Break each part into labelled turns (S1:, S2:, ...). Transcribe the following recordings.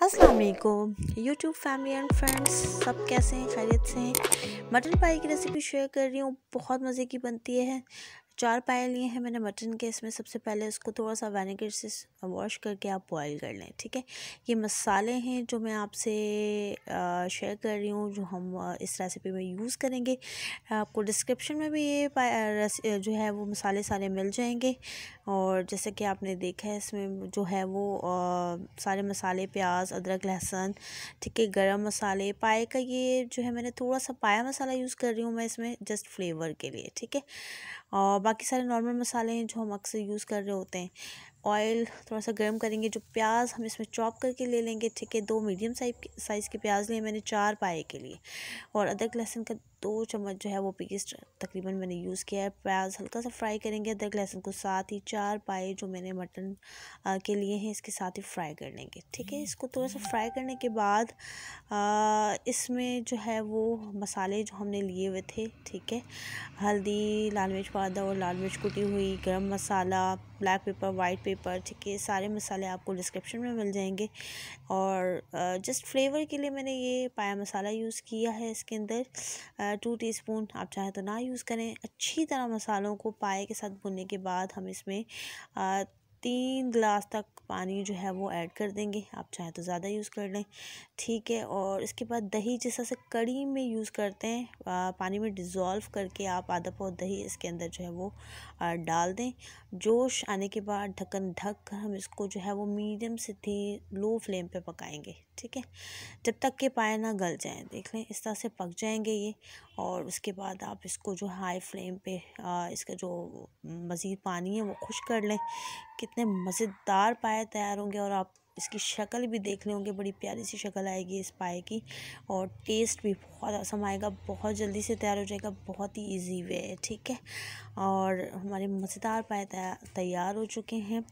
S1: वालेकुम YouTube family and friends सब कैसे हैं? खैरियत से हैं। मटन पाई की रेसिपी शेयर कर रही हूँ। बहुत मज़े की बनती है। चार पाए लिए हैं मैंने मटन के। इसमें सबसे पहले इसको थोड़ा सा वेनेगर से वॉश करके आप बॉईल कर लें, ठीक है? ये मसाले हैं जो मैं आपसे शेयर कर रही हूँ, जो हम इस रेसिपी में यूज़ करेंगे। आपको डिस्क्रिप्शन में भी ये जो है वो मसाले सारे मिल जाएँगे। और जैसे कि आपने देखा है इसमें जो है वो आ, सारे मसाले प्याज अदरक लहसुन ठीक है गरम मसाले पाए का ये जो है मैंने थोड़ा सा पाया मसाला यूज़ कर रही हूँ मैं इसमें जस्ट फ्लेवर के लिए ठीक है। और बाकी सारे नॉर्मल मसाले हैं जो हम अक्सर यूज़ कर रहे होते हैं। ऑयल थोड़ा सा गर्म करेंगे, जो प्याज हम इसमें चॉप करके ले लेंगे, ठीक है, दो मीडियम साइज़ साइज़ के प्याज लिए मैंने चार पाए के लिए। और अदरक लहसुन का दो चम्मच जो है वो पेस्ट तकरीबन मैंने यूज़ किया है। प्याज हल्का सा फ्राई करेंगे, अदरक लहसुन को साथ ही चार पाए जो मैंने मटन के लिए हैं, इसके साथ ही फ्राई कर लेंगे, ठीक है। इसको थोड़ा सा फ्राई करने के बाद इसमें जो है वो मसाले जो हमने लिए हुए थे, ठीक है, हल्दी, लाल मिर्च पाउडर और लाल मिर्च कुटी हुई, गर्म मसाला ब्लैक पेपर वाइट पेपर, ठीक है? सारे मसाले आपको डिस्क्रिप्शन में मिल जाएँगे। और जस्ट फ्लेवर के लिए मैंने ये पाया मसाला यूज़ किया है इसके अंदर। टू टीस्पून आप चाहें तो ना यूज़ करें। अच्छी तरह मसालों को पाए के साथ भुनने के बाद हम इसमें तीन गिलास तक पानी जो है वो ऐड कर देंगे। आप चाहे तो ज़्यादा यूज़ कर लें। ठीक है, और इसके बाद दही जिस तरह से कड़ी में यूज़ करते हैं। पानी में डिज़ोल्व करके आप आधा पाव दही इसके अंदर जो है वो डाल दें। जोश आने के बाद ढक्कन ढक हम इसको जो है वो मीडियम से थी लो फ्लेम पे पकाएँगे। ठीक है, जब तक के पाए ना गल जाएँ। देख लें, इस तरह से पक जाएँगे ये। और उसके बाद आप इसको जो हाई फ्लेम पे इसका जो, मज़ीद पानी है वो खुश कर लें। कितने मज़ेदार पाए तैयार होंगे और आप इसकी शक्ल भी देख लें होंगे, बड़ी प्यारी सी शक्ल आएगी इस पाए की और टेस्ट भी बहुत आसम आएगा, बहुत जल्दी से तैयार हो जाएगा, बहुत ही इजी वे है ठीक है? और हमारे मज़ेदार पाए तैयार हो चुके हैं।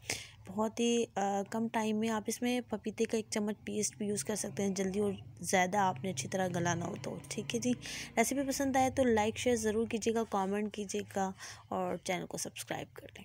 S1: बहुत ही कम टाइम में आप इसमें पपीते का एक चम्मच पेस्ट भी यूज़ कर सकते हैं, जल्दी और ज़्यादा आपने अच्छी तरह गलाना हो तो ठीक है जी? रेसिपी पसंद आए तो लाइक शेयर ज़रूर कीजिएगा कमेंट कीजिएगा और चैनल को सब्सक्राइब कर लें।